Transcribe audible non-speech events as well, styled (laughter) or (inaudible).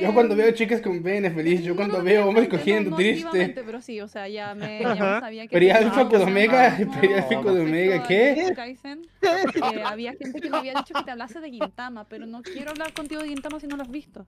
Yo cuando veo chicas con pene feliz, yo cuando no veo hombres cogiendo no, triste. Pero sí, o sea, ya me, ya sabía que... Perialfa con (laughs) Omega, no, Perialfa con Omega, ¿qué? Kaisen, eh, había gente que me había dicho que te hablase de Gintama, pero no quiero hablar contigo de Gintama si no lo has visto.